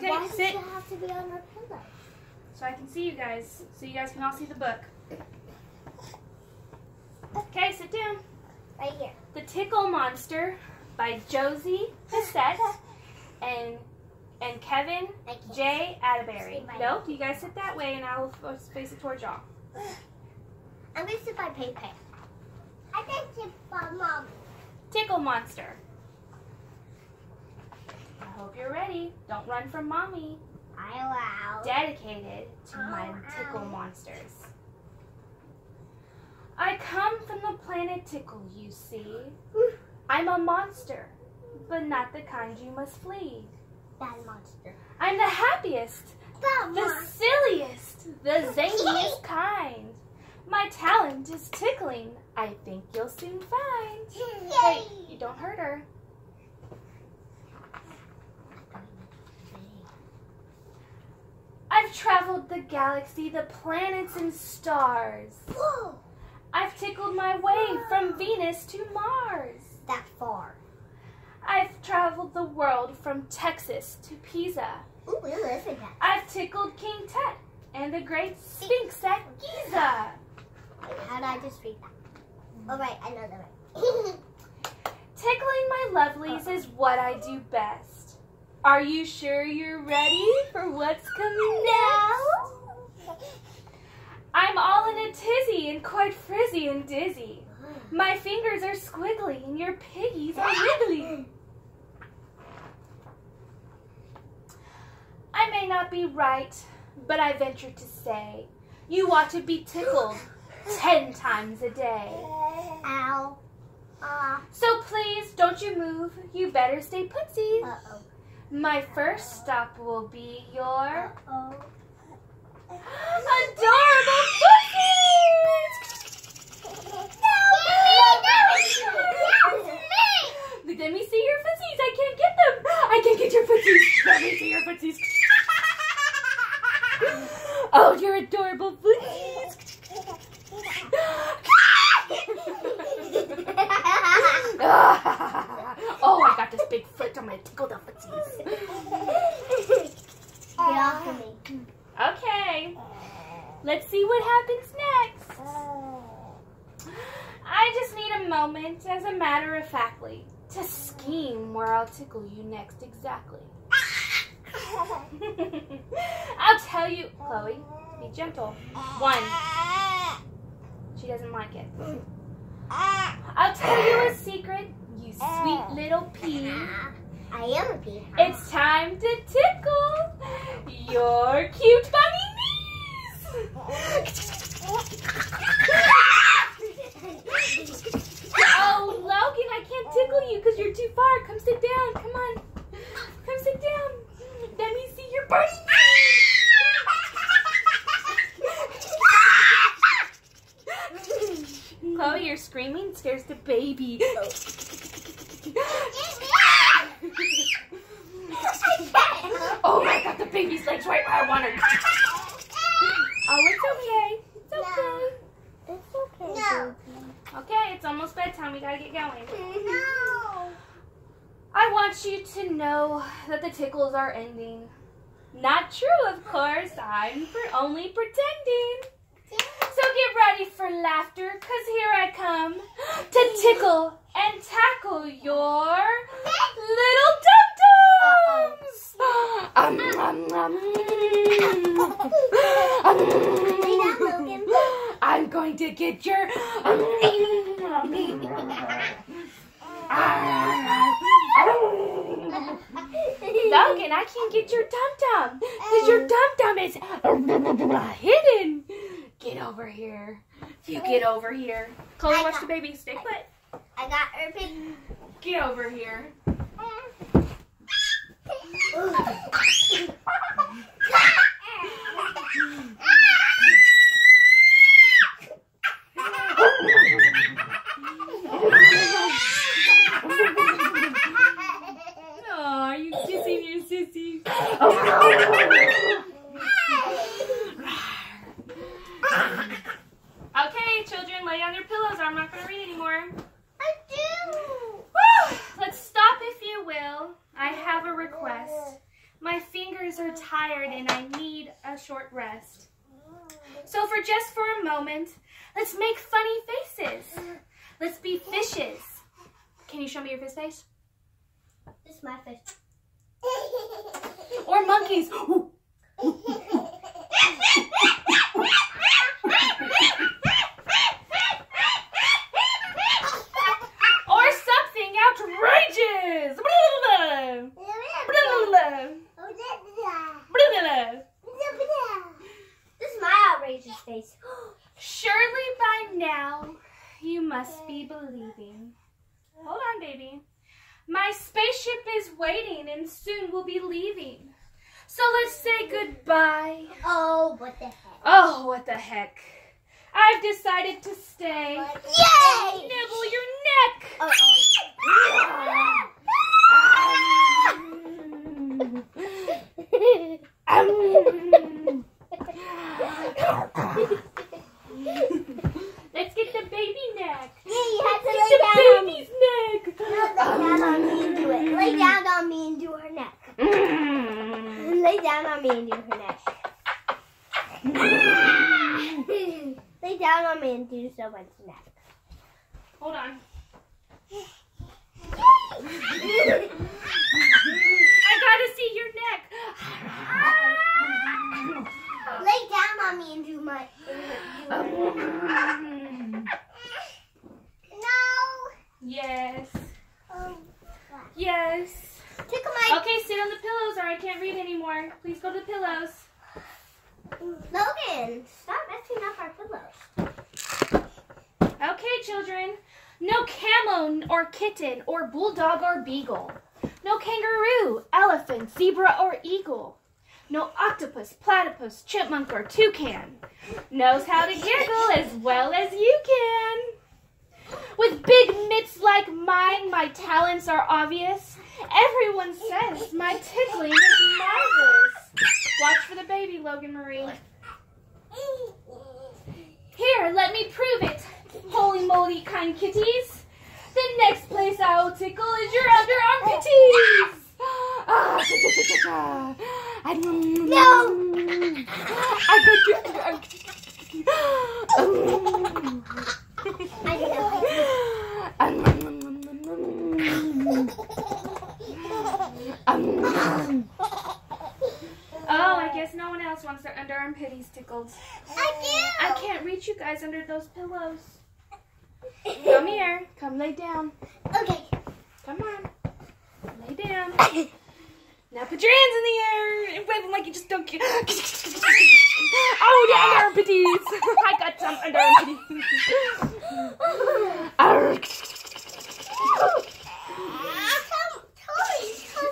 Okay, Why sit. it have to be on pillow? So I can see you guys. So you guys can all see the book. Okay, sit down. Right here. The Tickle Monster by Josie Bissett and and Kevin. J. Atteberry. See my- No, you guys sit that way and I will face it towards y'all. I'm gonna sit by Pepe. I can sit by mom. Tickle Monster. I hope you're ready. Don't run from mommy. I allow. Dedicated to my tickle monsters. I come from the planet Tickle, you see. I'm a monster, but not the kind you must flee. Bad monster. I'm the happiest, Bad the monster. silliest, the zaniest kind. My talent is tickling. I think you'll soon find. Hey, you don't hurt her. I've traveled the galaxy, the planets and stars. Whoa! I've tickled my way from Venus to Mars. That far. I've traveled the world from Texas to Pisa. Ooh, we live in that. I've tickled King Tut and the great Sphinx at Giza. Wait, how did I just read that? Mm-hmm. Oh, right, I know that right. Tickling my lovelies is what I do best. Are you sure you're ready for what's coming next? I'm all in a tizzy and quite frizzy and dizzy. My fingers are squiggly and your piggies are wiggly. I may not be right, but I venture to say you ought to be tickled ten times a day. Ow. Ah. So please don't you move. You better stay putsies. Uh-oh. My first stop will be your Uh-oh. adorable footsies. Let me see your footsies. I can't get them. I can't get your footsies. Let me see your footsies. Oh, your adorable footsies. oh, I got this big foot. I'm gonna tickle the footsies. Get off of me. Okay, let's see what happens next. I just need a moment, as a matter of factly, to where I'll tickle you next exactly. I'll tell you, Chloe, be gentle. One, she doesn't like it. I'll tell you a secret, you sweet little pea. I am a pea. It's time to tickle your cute bunny knees. Oh, Logan, I can't tickle you because you're too far. Come sit down. Come on. Come sit down. Let me see your bunny you're screaming scares the baby. oh, my god, the baby's legs right where I want her. Oh, it's okay. It's okay. It's okay. No. Okay, it's almost bedtime. We gotta get going. No. I want you to know that the tickles are ending. Not true, of course. I'm for only pretending. So get ready for laughter, cause here I come to tickle and tackle your little dum-dums. Um, um, um. I'm going to get your. Duncan, I can't get your dum dum because your dum dum is over here. If You get over here. Chloe, I watch got- the baby. Stay put. I got urban. Get over here. Oh, are you kissing your sissy? okay, children, lay on your pillows. or I'm not going to read anymore. I do. Whew, Let's stop, if you will. I have a request. My fingers ears are tired and I need a short rest. So for just for a moment, let's make funny faces. Let's be fishes. Can you show me your fish face? This is my fish. Or monkeys. or something outrageous. This is my outrageous face. Surely by now you must be believing. Hold on, baby. My spaceship is waiting and soon we'll be leaving. So let's say goodbye. Oh, what the heck? Oh, what the heck. I've decided to stay. Yay! Nibble your neck. Uh-oh. Um. Let's get the baby neck. Yeah, you have to Get lay the down on me. baby's neck. No, lay down on me and do it. Lay down on me and do her neck. Mm. Lay down on me and do her neck. Lay down on me and do someone's neck. Hold on. I gotta see your neck. Lay down on me and do my. No. yes. Um, Yes. tickle my. Okay, sit on the pillows or I can't read anymore. Please go to the pillows. Logan, stop messing up our pillows. Okay, children. No camel or kitten or bulldog or beagle. No kangaroo, elephant, zebra or eagle. No octopus, platypus, chipmunk or toucan. Knows how to giggle as well as you can. With big mitts like mine, my talents are obvious. Everyone says my tickling is marvelous. Watch for the baby, Logan Marie. Here, let me prove it. Holy moly, kind kitties. The next place I will tickle is your underarm pitties. Ah. Ah, No. I got your underarm kitties. I Um. Oh, I guess no one else wants their underarm pitties tickled. I do! I can't reach you guys under those pillows. Come here. Come lay down. Okay. Come on. Lay down. Now put your hands in the air and wave them like you just don't care. oh, the underarm pitties. I got some underarm pitties.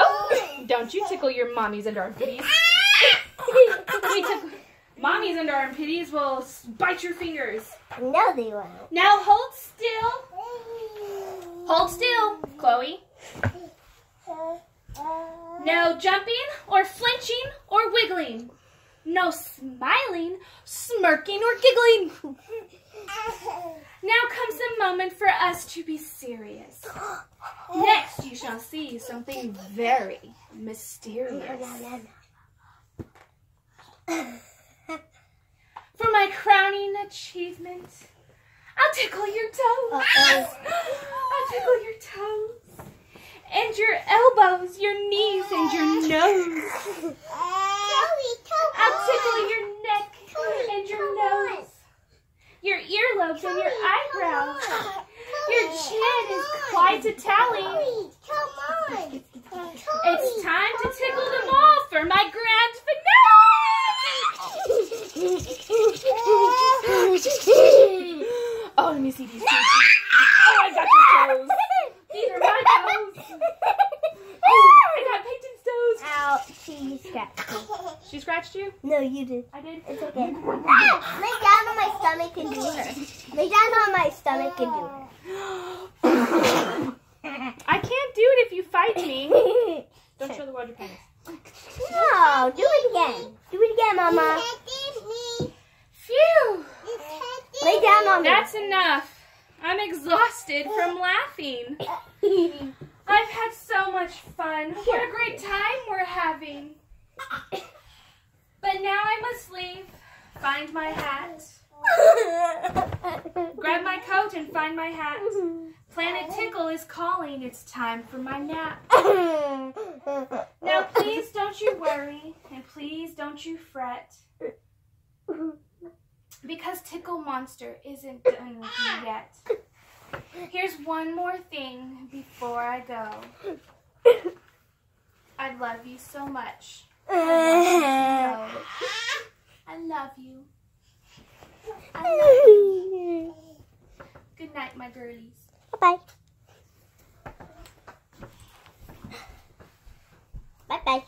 Oh, don't you tickle your mommy's underarm pitties. We tickle- Mommy's underarm pitties will bite your fingers. No, they won't. Now hold still. Hold still, Chloe. No jumping or flinching or wiggling. No smiling, smirking, or giggling. Now comes the moment for us to be serious. Next, you shall see something very mysterious. For my crowning achievement, I'll tickle your toes. Tickle your toes. And your elbows, your knees, and your nose. I'll tickle your neck and your nose. Your earlobes and your eyebrows. Your chin is quite a tally. Come on. It's time to tickle them all for my grand finale. Oh, let me see these toes. Oh, I got your toes. These are my toes. Oh, I got Peyton's toes. Ow, she scratched me. She scratched you? No, you did. I did. It's okay. Lay down on my stomach and do her. Lay down on my stomach and do her. I can't do it if you fight me. Don't show the world your penis. No, do it again. Do it again, Mama. Phew. Lay down on me. That's enough. I'm exhausted from laughing. I've had so much fun. What a great time we're having. But now I must leave. Find my hat. Grab my coat and find my hat. Planet Tickle is calling. It's time for my nap. Now, please don't you worry, and please don't you fret. Because Tickle Monster isn't done with me yet. Here's one more thing before I go. I love you so much. I love you. I love you. Good night, my girlies. Bye-bye. Bye-bye.